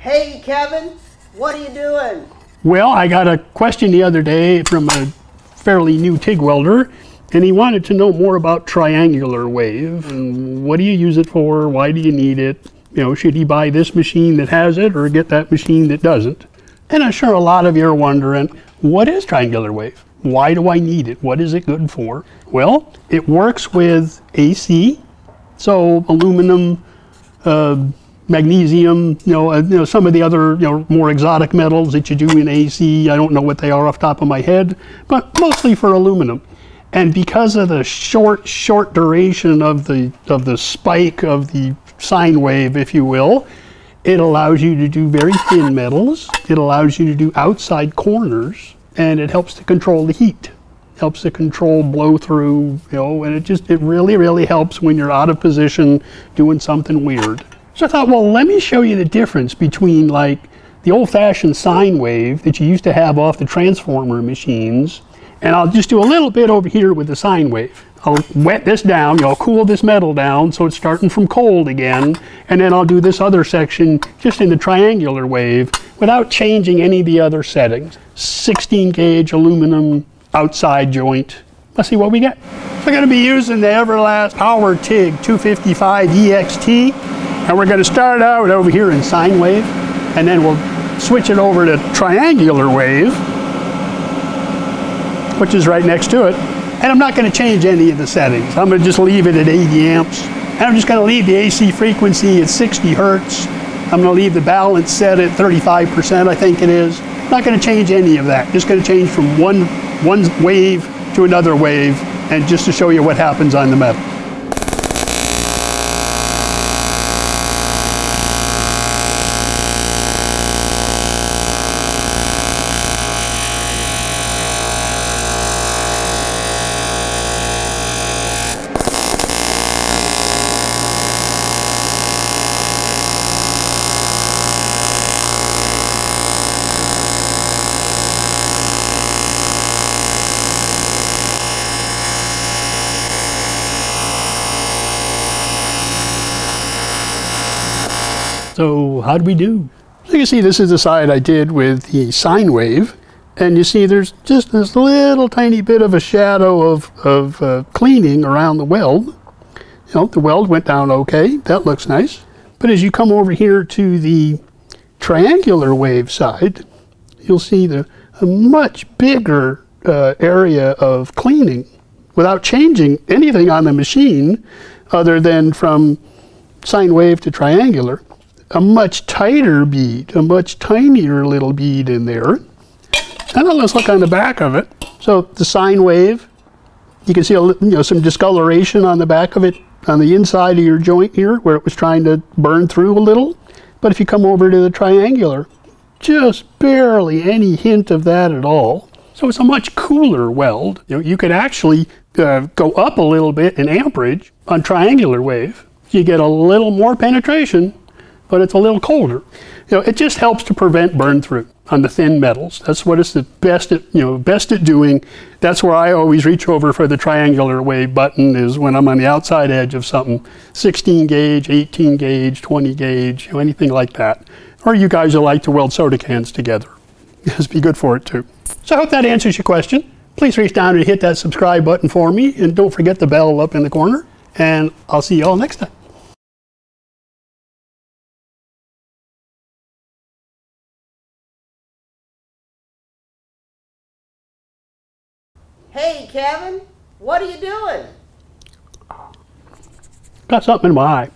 Hey, Kevin, what are you doing? Well, I got a question the other day from a fairly new TIG welder, and he wanted to know more about triangular wave and what do you use it for? Why do you need it? You know, should he buy this machine that has it or get that machine that doesn't? And I'm sure a lot of you are wondering, what is triangular wave? Why do I need it? What is it good for? Well, it works with AC, so aluminum, uh, magnesium, you know, uh, you know, some of the other, you know, more exotic metals that you do in AC. I don't know what they are off the top of my head, but mostly for aluminum. And because of the short, short duration of the of the spike of the sine wave, if you will, it allows you to do very thin metals. It allows you to do outside corners, and it helps to control the heat. Helps to control blow through, you know, and it just it really, really helps when you're out of position doing something weird. So I thought, well, let me show you the difference between like the old-fashioned sine wave that you used to have off the transformer machines, and I'll just do a little bit over here with the sine wave. I'll wet this down, you know, cool this metal down so it's starting from cold again, and then I'll do this other section just in the triangular wave without changing any of the other settings. 16 gauge aluminum outside joint. Let's see what we get. We're going to be using the Everlast Power TIG 255 EXT. And we're going to start out over here in sine wave, and then we'll switch it over to triangular wave, which is right next to it. And I'm not going to change any of the settings. I'm going to just leave it at 80 amps. And I'm just going to leave the AC frequency at 60 hertz. I'm going to leave the balance set at 35%, I think it is. Not going to change any of that. Just going to change from one, one wave to another wave, and just to show you what happens on the metal. So how did we do? So you can see this is the side I did with the sine wave. And you see there's just this little tiny bit of a shadow of, of uh, cleaning around the weld. You know, the weld went down okay. That looks nice. But as you come over here to the triangular wave side, you'll see the, a much bigger uh, area of cleaning without changing anything on the machine other than from sine wave to triangular a much tighter bead, a much tinier little bead in there. And then let's look on the back of it. So the sine wave, you can see a, you know, some discoloration on the back of it on the inside of your joint here where it was trying to burn through a little. But if you come over to the triangular, just barely any hint of that at all. So it's a much cooler weld. You, know, you could actually uh, go up a little bit in amperage on triangular wave. You get a little more penetration but it's a little colder. You know, it just helps to prevent burn through on the thin metals. That's what it's the best at, you know, best at doing. That's where I always reach over for the triangular wave button is when I'm on the outside edge of something, 16 gauge, 18 gauge, 20 gauge, you know, anything like that. Or you guys will like to weld soda cans together. It's be good for it too. So I hope that answers your question. Please reach down and hit that subscribe button for me and don't forget the bell up in the corner and I'll see you all next time. Hey, Kevin, what are you doing? Got something in my eye.